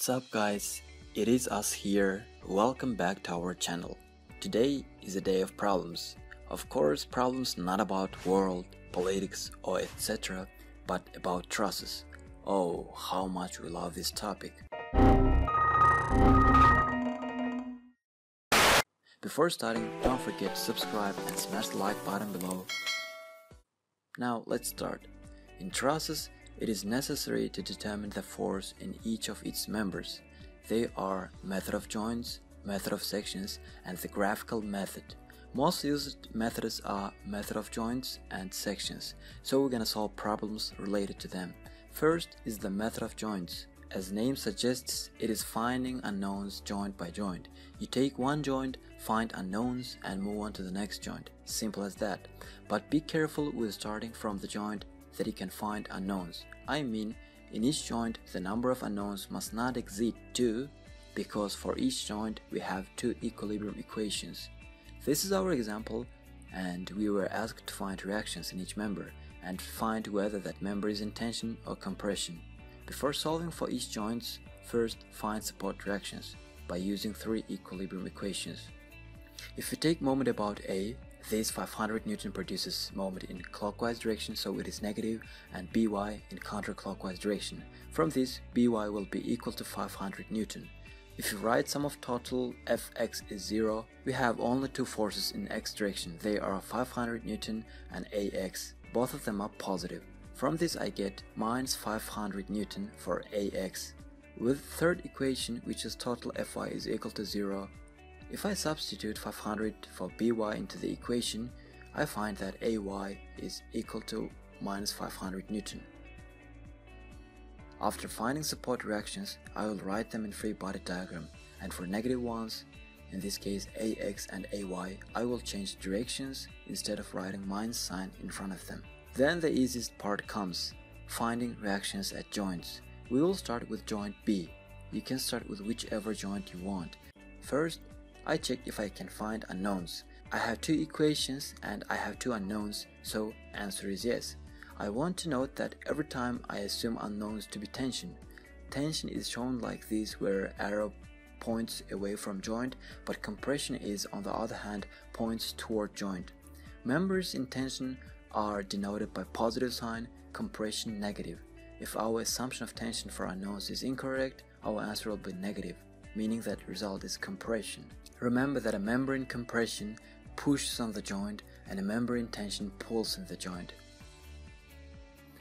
What's up guys? It is us here. Welcome back to our channel. Today is a day of problems. Of course, problems not about world, politics or etc, but about trusses. Oh, how much we love this topic. Before starting, don't forget to subscribe and smash the like button below. Now let's start. In trusses, it is necessary to determine the force in each of its members. They are method of joints, method of sections, and the graphical method. Most used methods are method of joints and sections, so we're gonna solve problems related to them. First is the method of joints. As name suggests, it is finding unknowns joint by joint. You take one joint, find unknowns, and move on to the next joint. Simple as that. But be careful with starting from the joint that you can find unknowns. I mean, in each joint, the number of unknowns must not exceed 2 because for each joint we have two equilibrium equations. This is our example and we were asked to find reactions in each member and find whether that member is in tension or compression. Before solving for each joints, first find support reactions by using three equilibrium equations. If we take moment about A, this 500 Newton produces moment in clockwise direction so it is negative and By in counterclockwise direction. From this, By will be equal to 500 Newton. If you write sum of total Fx is 0, we have only two forces in x direction. They are 500 Newton and Ax. Both of them are positive. From this I get minus 500 Newton for Ax. With third equation which is total Fy is equal to 0, if I substitute 500 for By into the equation, I find that Ay is equal to minus 500 Newton. After finding support reactions, I will write them in free body diagram and for negative ones, in this case Ax and Ay, I will change directions instead of writing minus sign in front of them. Then the easiest part comes, finding reactions at joints. We will start with joint B. You can start with whichever joint you want. First, I check if I can find unknowns. I have two equations and I have two unknowns, so answer is yes. I want to note that every time I assume unknowns to be tension. Tension is shown like this where arrow points away from joint, but compression is on the other hand points toward joint. Members in tension are denoted by positive sign, compression negative. If our assumption of tension for unknowns is incorrect, our answer will be negative, meaning that the result is compression. Remember that a member in compression pushes on the joint and a member in tension pulls in the joint.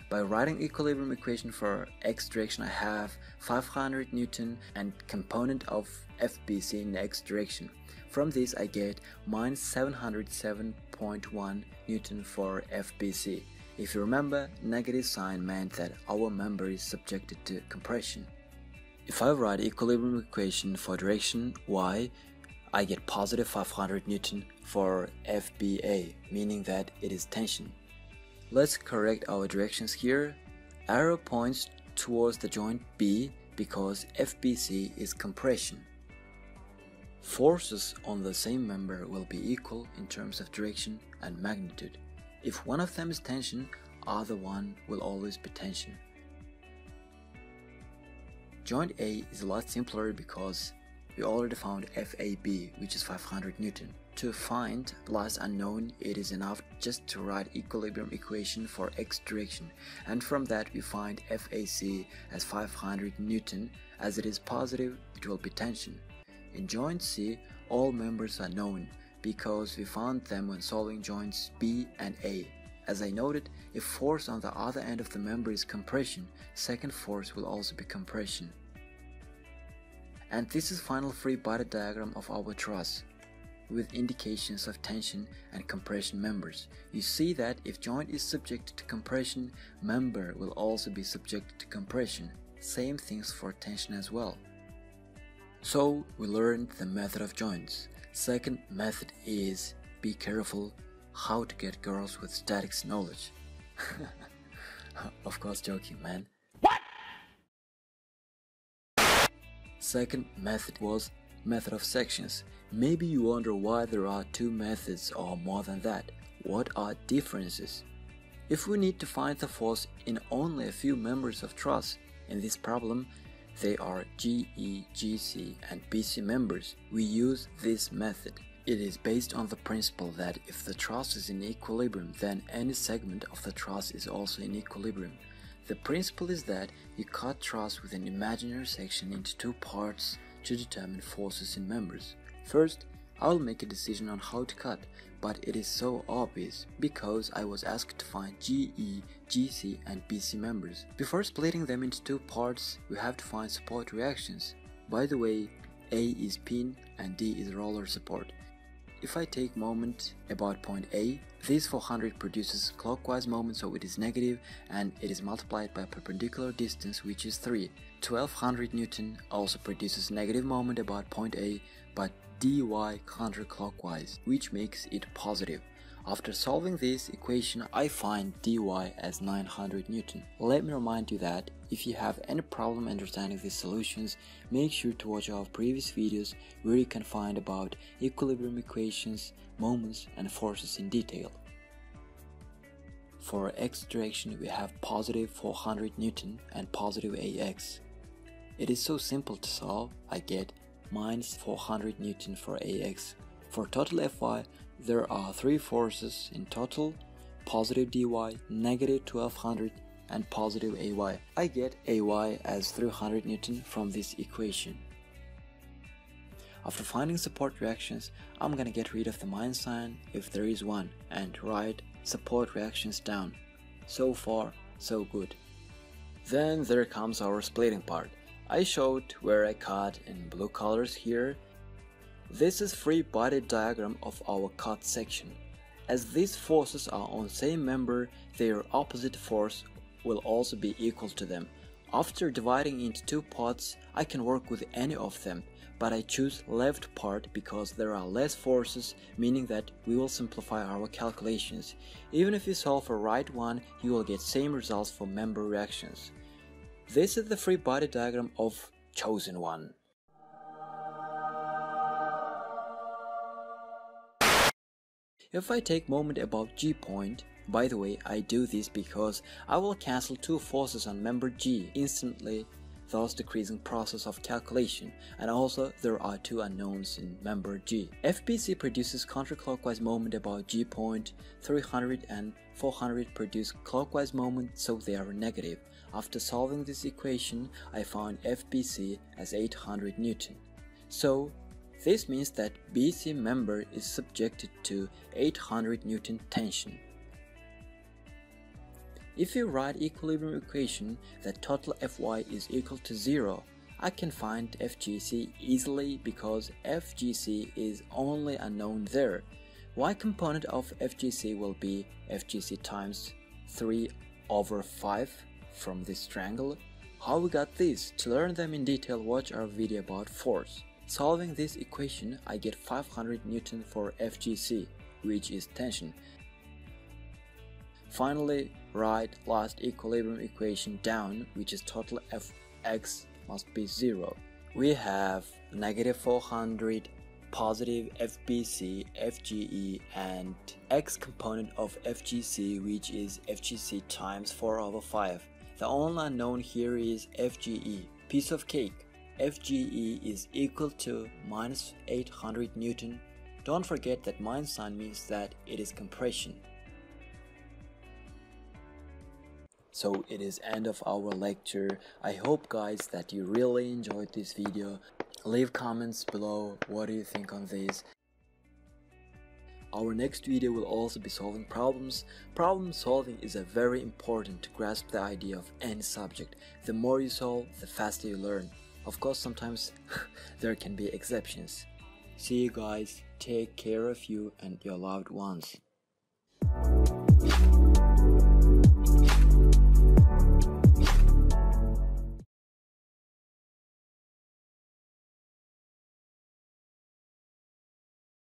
By writing equilibrium equation for x direction I have 500 Newton and component of FBC in x direction. From this I get minus 707.1 Newton for FBC. If you remember, negative sign meant that our member is subjected to compression. If I write equilibrium equation for direction y, I get positive 500 Newton for FBA, meaning that it is tension. Let's correct our directions here. Arrow points towards the joint B because FBC is compression. Forces on the same member will be equal in terms of direction and magnitude. If one of them is tension, other one will always be tension. Joint A is a lot simpler because we already found FAB which is 500 Newton. To find last unknown, it is enough just to write equilibrium equation for x direction and from that we find FAC as 500 Newton. As it is positive, it will be tension. In joint C, all members are known because we found them when solving joints B and A. As I noted, if force on the other end of the member is compression, second force will also be compression. And this is final free body diagram of our truss with indications of tension and compression members. You see that if joint is subjected to compression, member will also be subjected to compression. Same things for tension as well. So we learned the method of joints. Second method is be careful how to get girls with statics knowledge. of course joking man. What? Second method was method of sections. Maybe you wonder why there are two methods or more than that. What are differences? If we need to find the force in only a few members of truss in this problem, they are GE, GC, and BC members, we use this method. It is based on the principle that if the truss is in equilibrium, then any segment of the truss is also in equilibrium. The principle is that you cut truss with an imaginary section into two parts to determine forces in members. First, I will make a decision on how to cut, but it is so obvious because I was asked to find GE, GC and BC members. Before splitting them into two parts, we have to find support reactions. By the way, A is pin and D is roller support. If I take moment about point A, this 400 produces clockwise moment so it is negative and it is multiplied by a perpendicular distance which is 3. 1200 Newton also produces negative moment about point A but dy counterclockwise which makes it positive. After solving this equation, I find dy as 900 Newton. Let me remind you that if you have any problem understanding these solutions, make sure to watch our previous videos where you can find about equilibrium equations, moments and forces in detail. For x direction we have positive 400 Newton and positive ax. It is so simple to solve, I get minus 400 Newton for ax. For total Fy, there are three forces in total, positive dy, negative 1200 and positive ay. I get ay as 300 Newton from this equation. After finding support reactions, I'm gonna get rid of the minus sign if there is one and write support reactions down. So far, so good. Then there comes our splitting part. I showed where I cut in blue colors here this is free body diagram of our cut section. As these forces are on same member, their opposite force will also be equal to them. After dividing into two parts, I can work with any of them, but I choose left part because there are less forces, meaning that we will simplify our calculations. Even if you solve for right one, you will get same results for member reactions. This is the free body diagram of chosen one. If I take moment about G point, by the way, I do this because I will cancel two forces on member G instantly, thus decreasing process of calculation, and also there are two unknowns in member G. FBC produces counterclockwise moment about G point, 300 and 400 produce clockwise moment so they are negative. After solving this equation, I found FBC as 800 Newton. So this means that BC member is subjected to 800 Newton tension. If you write equilibrium equation that total Fy is equal to 0, I can find FGC easily because FGC is only unknown there. Y component of FGC will be FGC times 3 over 5 from this triangle. How we got this? To learn them in detail watch our video about force. Solving this equation, I get 500 Newton for FGC, which is tension. Finally, write last equilibrium equation down, which is total Fx must be 0. We have negative 400, positive FBC, FGE, and x component of FGC, which is FGC times 4 over 5. The only unknown here is FGE, piece of cake. FGE is equal to minus 800 Newton. Don't forget that minus sign means that it is compression. So it is end of our lecture. I hope guys that you really enjoyed this video. Leave comments below what do you think on this. Our next video will also be solving problems. Problem solving is a very important to grasp the idea of any subject. The more you solve, the faster you learn. Of course, sometimes there can be exceptions. See you guys, take care of you and your loved ones.